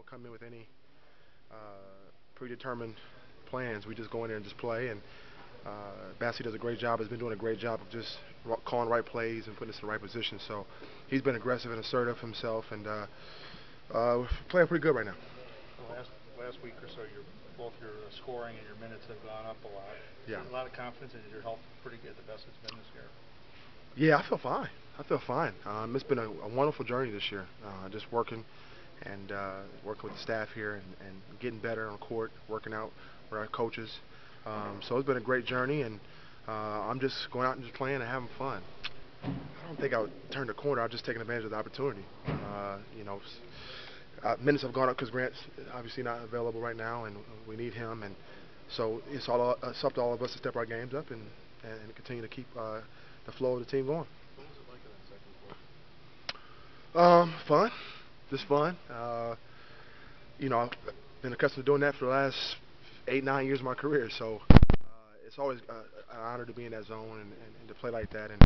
don't come in with any uh, predetermined plans. We just go in there and just play. And uh, Bassey does a great job. Has been doing a great job of just calling right plays and putting us in the right position. So he's been aggressive and assertive himself, and uh, uh, we're playing pretty good right now. Last last week or so, your both your uh, scoring and your minutes have gone up a lot. Yeah. A lot of confidence, and your health pretty good, the best it's been this year. Yeah, I feel fine. I feel fine. Um, it's been a, a wonderful journey this year. Uh, just working and uh, working with the staff here and, and getting better on court, working out with our coaches. Um, so it's been a great journey, and uh, I'm just going out and just playing and having fun. I don't think I would turn the corner. I've just taken advantage of the opportunity. Uh, you know, uh, minutes have gone up because Grant's obviously not available right now, and we need him. And so it's all uh, it's up to all of us to step our games up and, and continue to keep uh, the flow of the team going. What was it like in that second quarter? Um, fun, just fun. Uh, you know, I've been accustomed to doing that for the last eight, nine years of my career. So uh, it's always uh, an honor to be in that zone and, and, and to play like that. And